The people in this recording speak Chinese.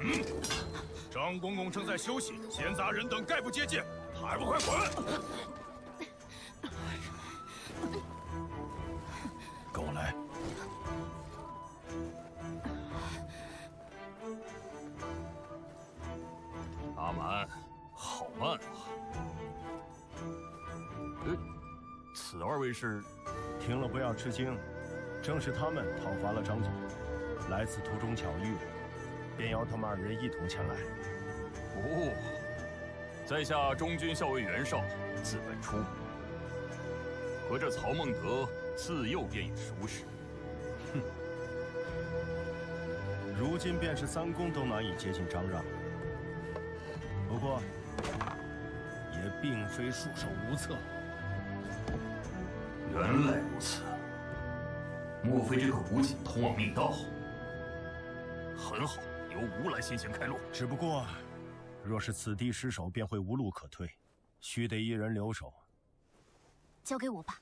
嗯张公公正在休息闲杂人等概不接见还不快滚！跟我来。阿蛮好办此二位是听了不要吃惊正是他们讨伐了张总。来此途中巧遇，便邀他们二人一同前来。哦，在下中军校尉袁绍，字本初，和这曹孟德自幼便已熟识。哼，如今便是三公都难以接近张让。不过，也并非束手无策。原来如此，莫非这个古井通往密道？很好，由吾来先行开路。只不过，若是此地失守，便会无路可退，须得一人留守。交给我吧。